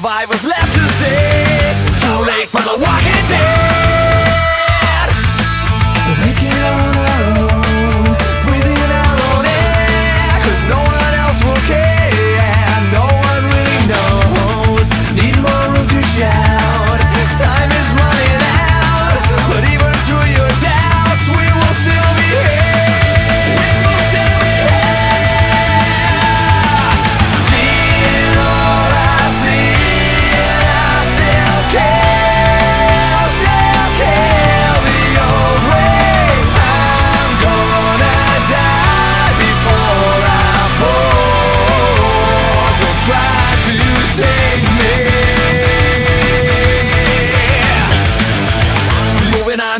survivors. Let's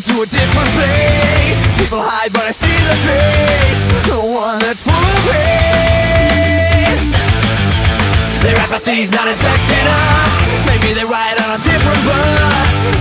gone to a different place. People hide but I see the face. The one that's full of pain. Their apathy's not infecting us. Maybe they ride on a different bus.